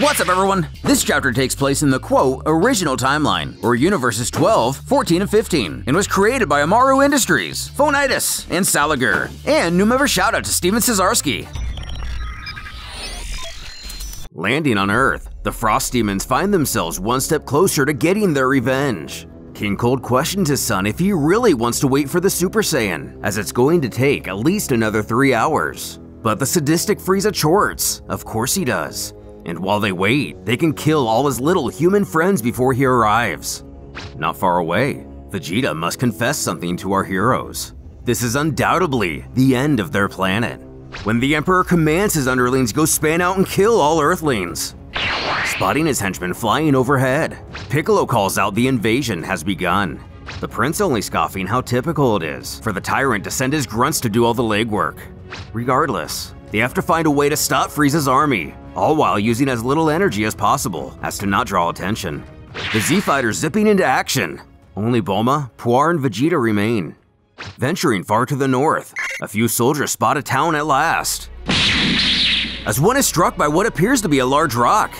What's up everyone? This chapter takes place in the quote original timeline, or universes 12, 14, and 15, and was created by Omaru Industries, Foenidis, and Salagir. And new member shoutout to Steven Cesarski. Landing on Earth, the Frost Demons find themselves one step closer to getting their revenge. King Cold questions his son if he really wants to wait for the Super Saiyan, as it's going to take at least another three hours. But the sadistic Frieza chorts, of course he does. And while they wait, they can kill all his little human friends before he arrives. Not far away, Vegeta must confess something to our heroes. This is undoubtedly the end of their planet. When the Emperor commands his underlings go span out and kill all Earthlings. Spotting his henchmen flying overhead, Piccolo calls out the invasion has begun. The prince only scoffing how typical it is for the tyrant to send his grunts to do all the legwork. Regardless, they have to find a way to stop Frieza's army, all while using as little energy as possible as to not draw attention. The Z-Fighters zipping into action. Only Bulma, Puar, and Vegeta remain. Venturing far to the north, a few soldiers spot a town at last. As one is struck by what appears to be a large rock.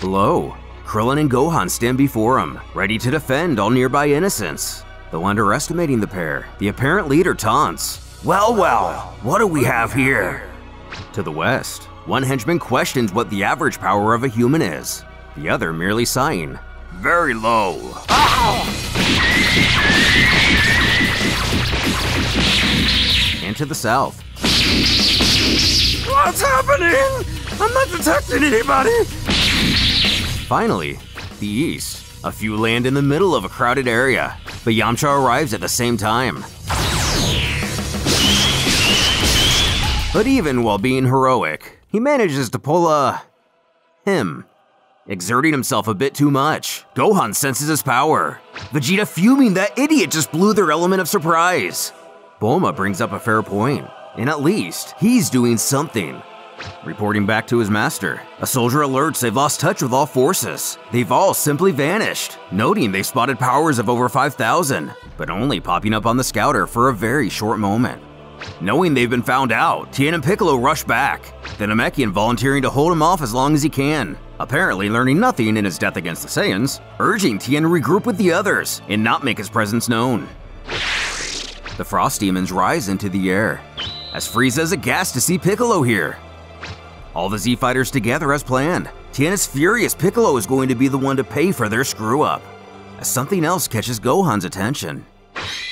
Below, Krillin and Gohan stand before him, ready to defend all nearby innocents. Though underestimating the pair, the apparent leader taunts, Well, well, what do we have here? To the west, one henchman questions what the average power of a human is, the other merely sighing, Very low. And to the south, What's happening? I'm not detecting anybody. Finally, the east. A few land in the middle of a crowded area, but Yamcha arrives at the same time. But even while being heroic, he manages to pull a. him. Exerting himself a bit too much, Gohan senses his power. Vegeta fuming that idiot just blew their element of surprise. Bulma brings up a fair point, and at least he's doing something. Reporting back to his master, a soldier alerts they've lost touch with all forces. They've all simply vanished, noting they've spotted powers of over 5,000, but only popping up on the scouter for a very short moment. Knowing they've been found out, Tien and Piccolo rush back, the Namekian volunteering to hold him off as long as he can, apparently learning nothing in his death against the Saiyans, urging Tien to regroup with the others and not make his presence known. The Frost Demons rise into the air, as Frieza is aghast to see Piccolo here. All the Z-Fighters together as planned. Tien is furious Piccolo is going to be the one to pay for their screw-up. As something else catches Gohan's attention.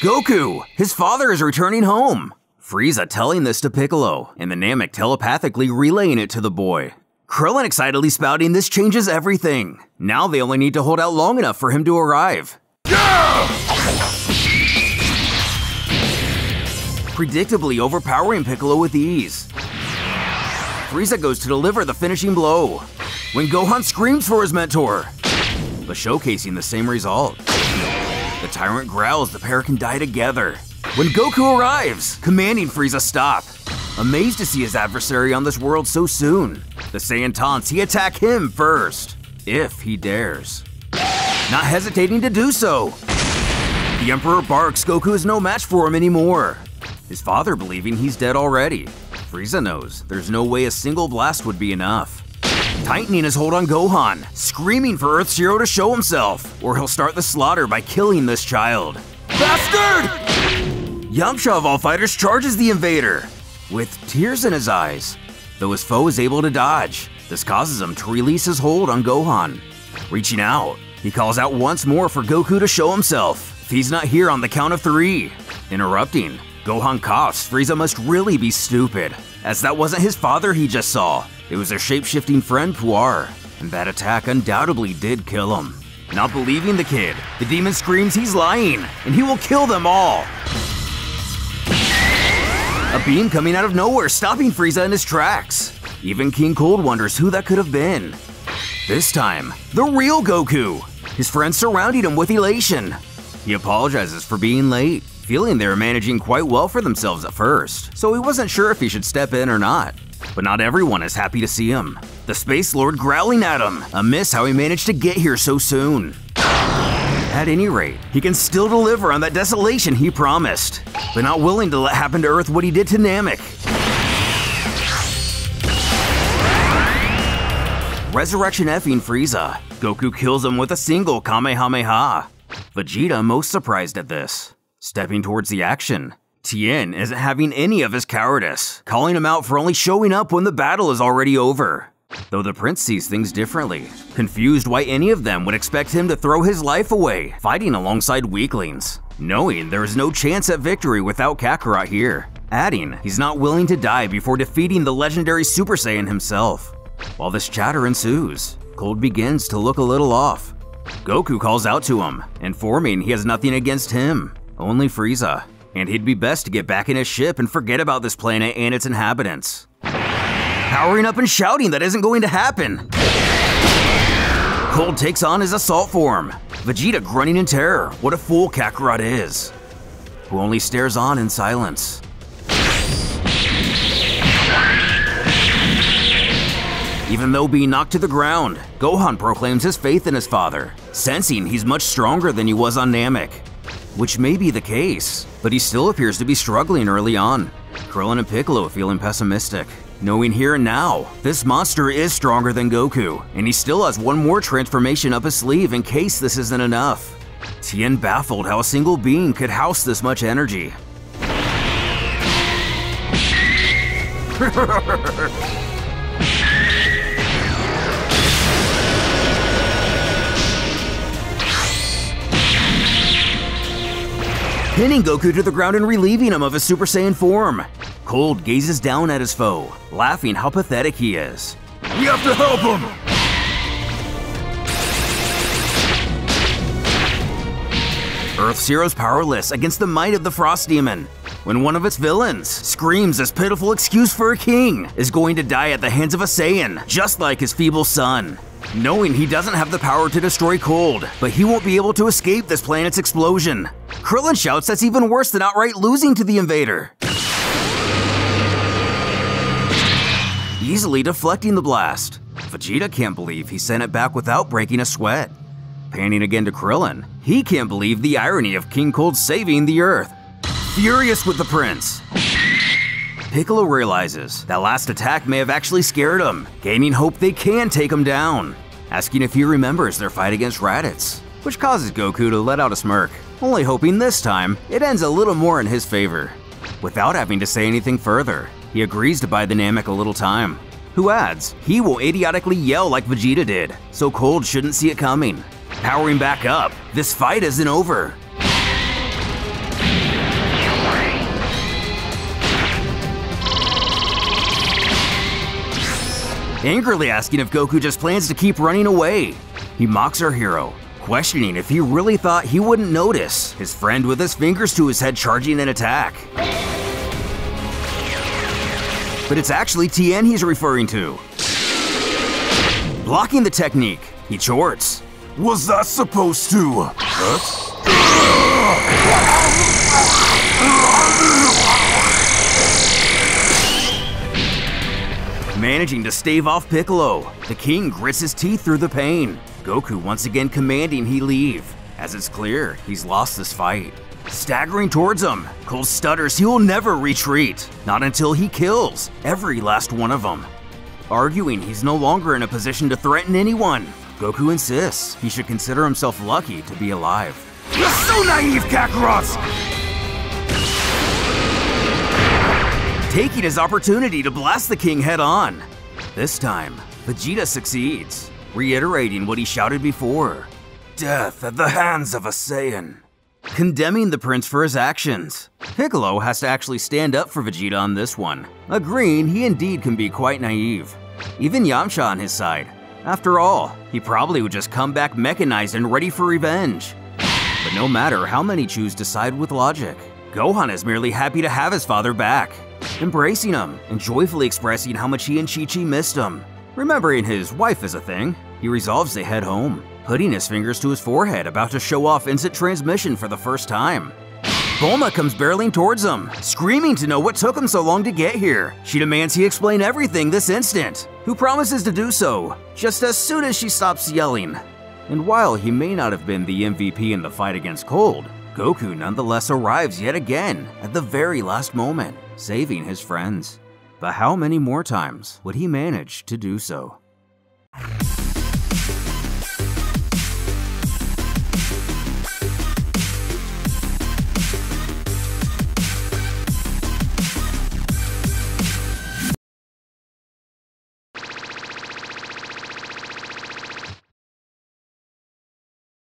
Goku! His father is returning home! Frieza telling this to Piccolo, and the Namek telepathically relaying it to the boy. Krillin excitedly spouting this changes everything. Now they only need to hold out long enough for him to arrive. Predictably overpowering Piccolo with ease. Frieza goes to deliver the finishing blow, when Gohan screams for his mentor, but showcasing the same result. The tyrant growls the pair can die together. When Goku arrives, commanding Frieza stop. Amazed to see his adversary on this world so soon, the Saiyan taunts he attack him first, if he dares. Not hesitating to do so. The Emperor barks Goku is no match for him anymore. His father believing he's dead already. Frieza knows there's no way a single blast would be enough. Tightening his hold on Gohan, screaming for Earth Zero to show himself, or he'll start the slaughter by killing this child. Bastard! Yamcha of all fighters charges the invader, with tears in his eyes. Though his foe is able to dodge, this causes him to release his hold on Gohan. Reaching out, he calls out once more for Goku to show himself if he's not here on the count of three. Interrupting, Gohan coughs Frieza must really be stupid, as that wasn't his father he just saw. It was their shape-shifting friend Puar, and that attack undoubtedly did kill him. Not believing the kid, the demon screams he's lying, and he will kill them all. A beam coming out of nowhere, stopping Frieza in his tracks. Even King Cold wonders who that could have been. This time, the real Goku. His friends surrounding him with elation. He apologizes for being late, feeling they were managing quite well for themselves at first, so he wasn't sure if he should step in or not. But not everyone is happy to see him. The Space Lord growling at him, amiss how he managed to get here so soon. At any rate, he can still deliver on that desolation he promised, but not willing to let happen to Earth what he did to Namek. resurrection effing Frieza. Goku kills him with a single Kamehameha. Vegeta most surprised at this. Stepping towards the action, Tien isn't having any of his cowardice, calling him out for only showing up when the battle is already over. Though the prince sees things differently, confused why any of them would expect him to throw his life away, fighting alongside weaklings, knowing there is no chance at victory without Kakarot here, adding he's not willing to die before defeating the legendary Super Saiyan himself. While this chatter ensues, Cold begins to look a little off. Goku calls out to him, informing he has nothing against him, only Frieza, and he'd be best to get back in his ship and forget about this planet and its inhabitants. Powering up and shouting that isn't going to happen. Cold takes on his assault form, Vegeta grunting in terror, what a fool Kakarot is, who only stares on in silence. Even though being knocked to the ground, Gohan proclaims his faith in his father, sensing he's much stronger than he was on Namek. Which may be the case, but he still appears to be struggling early on. Krillin and Piccolo feeling pessimistic, knowing here and now, this monster is stronger than Goku, and he still has one more transformation up his sleeve in case this isn't enough. Tien baffled how a single being could house this much energy. pinning Goku to the ground and relieving him of his Super Saiyan form. Cold gazes down at his foe, laughing how pathetic he is. We have to help him! Earth Zero's powerless against the might of the Frost Demon. When one of its villains screams this pitiful excuse for a king is going to die at the hands of a Saiyan, just like his feeble son. Knowing he doesn't have the power to destroy Cold, but he won't be able to escape this planet's explosion. Krillin shouts that's even worse than outright losing to the invader. Easily deflecting the blast. Vegeta can't believe he sent it back without breaking a sweat. Panning again to Krillin, he can't believe the irony of King Cold saving the Earth. Furious with the prince, Piccolo realizes that last attack may have actually scared him, gaining hope they can take him down, asking if he remembers their fight against Raditz, which causes Goku to let out a smirk, only hoping this time it ends a little more in his favor. Without having to say anything further, he agrees to buy the Namek a little time, who adds he will idiotically yell like Vegeta did, so Cold shouldn't see it coming. Powering back up, this fight isn't over. Angrily asking if Goku just plans to keep running away. He mocks our hero, questioning if he really thought he wouldn't notice his friend with his fingers to his head charging an attack. But it's actually Tien he's referring to. Blocking the technique, he chorts. Was that supposed to? Managing to stave off Piccolo, the king grits his teeth through the pain. Goku once again commanding he leave, as it's clear he's lost this fight. Staggering towards him, Cold stutters he will never retreat, not until he kills every last one of them. Arguing he's no longer in a position to threaten anyone, Goku insists he should consider himself lucky to be alive. You're so naive, Kakarot! Taking his opportunity to blast the king head on. This time, Vegeta succeeds, reiterating what he shouted before. Death at the hands of a Saiyan condemning the prince for his actions. Piccolo has to actually stand up for Vegeta on this one, agreeing he indeed can be quite naive. Even Yamcha on his side. After all, he probably would just come back mechanized and ready for revenge. But no matter how many choose to side with logic, Gohan is merely happy to have his father back, embracing him and joyfully expressing how much he and Chi-Chi missed him. Remembering his wife is a thing, he resolves to head home putting his fingers to his forehead, about to show off instant transmission for the first time. Bulma comes barreling towards him, screaming to know what took him so long to get here. She demands he explain everything this instant, who promises to do so, just as soon as she stops yelling. And while he may not have been the MVP in the fight against Cold, Goku nonetheless arrives yet again at the very last moment, saving his friends. But how many more times would he manage to do so?